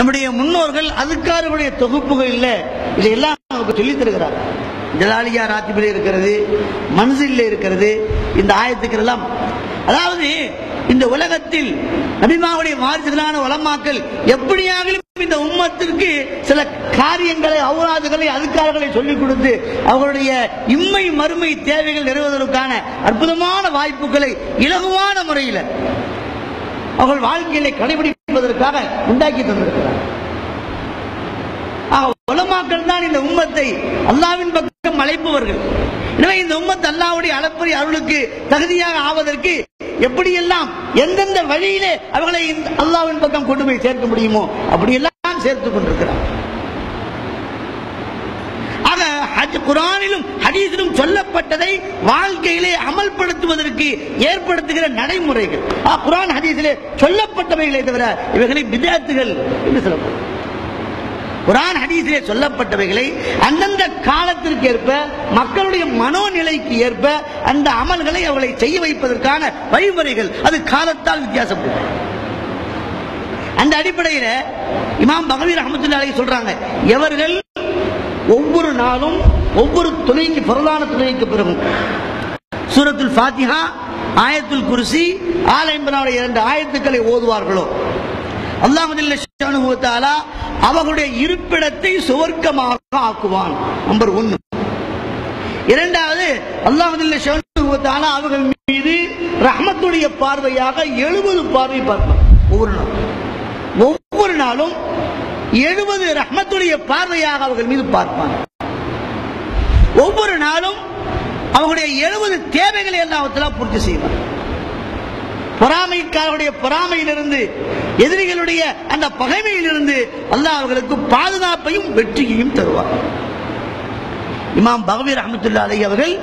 நம்முடைய முன்னோர்கள் அதுக்காரர்களுடைய தொகுப்புகள் இல்லை. இதெல்லாம் நமக்கு சொல்லித் தருகிறார். ஜலாலியா ராத்திபில இருக்கிறது மனசில் இருக்கிறது இந்த ஆயத்துக்கள் எல்லாம். அதாவது இந்த உலகத்தில் நபிமாவுடைய வாரிசுகளான வளமாக்கல் எப்படியாகிலும் இந்த உம்மத்திற்கு சில காரியங்களை அவுராதுகளை அதுக்காரர்களை சொல்லிக் கொடுத்து அவர்களுடைய இம்மை மறுமை தேவைகள் நிறுவுவதற்கான அற்புதமான வாய்ப்புகளை இலகுவான முறையில் அவர்கள் வாழ்க்கையில என்பதற்காக உண்டாக்கி தந்திருக்கிறார். உலமாக்கள் தான் இந்த உம்மத்தை அல்லாவின் பக்கம் அழைப்பவர்கள். எனவே இந்த உம்மத் அல்லாவுடைய அளப்பரிய அருளுக்கு தகுதியாக ஆவதற்கு எப்படியெல்லாம் எந்தெந்த வழியிலே அவர்களை இந்த அல்லாவின் பக்கம் கொண்டு போய் சேர்க்க முடியுமோ அப்படியெல்லாம் சேர்த்துக் கொண்டிருக்கிறார். ஆக ஹஜ் குரானிலும் ஹதீஸிலும் சொல்லப்பட்டது மாற்றுவதற்கு ஏற்படுத்துகிற நடைமுறைகள். ஆ, குரான் ஹதீஸிலே சொல்லப்பட்டவைகளை தவிர இவைகளை பிதாத்துகள் என்று சொல்லப்படும் குரான் ஹதீஸிலே சொல்லப்பட்டவைகளை அந்தந்த காலத்திற்கு ஏற்ப மக்களுடைய மனோநிலைக்கு ஏற்ப அந்த அமல்களை அவர்களை செய்ய வைப்பதற்கான வழிமுறைகள். அது காலத்தால் வித்தியாசப்படும். அந்த அடிப்படையில் இமாம் பகவீர் அஹமத்துல்லாஹி சொல்றாங்க எவர்கள் ஒவ்வொரு நாளும் ஒவ்வொரு துணைக்கு பொருளான துணைக்கு பிறகும் சூரத்துல் ஃபாத்திஹா ஆயத்துல் குருசி ஆல இம்ரானுடைய இரண்டு ஆயத்துக்களை ஓதுவார்களோ? அல்லாஹ் அவர்களுடைய இருப்பிடத்தை சுவர்க்கமாக ஆக்குவான். நம்பர் ஒன்னு. இரண்டாவது அல்லாஹ் அவர்கள் மீது ரஹமத்துடைய பார்வையாக எழுபது பார்வை பார்ப்பார் ஒவ்வொரு நாளும். ஒவ்வொரு நாளும் எழுபது ரஹமத்துடைய பார்வையாக அவர்கள் மீது பார்ப்பான். ஒவ்வொரு நாளும் அவங்களுடைய எழுபது தேவைகளை எல்லாம் பூர்த்தி செய்வார் பொறாமைக்காரருடைய பொறாமையிலிருந்து எதிரிகளுடைய அந்த பகைமையிலிருந்து அல்லாஹ் அவர்களுக்கு பாதுகாப்பையும் வெற்றியையும் தருவார் இமாம் பகவீர் அஹமத்துல்லா அலை அவர்கள்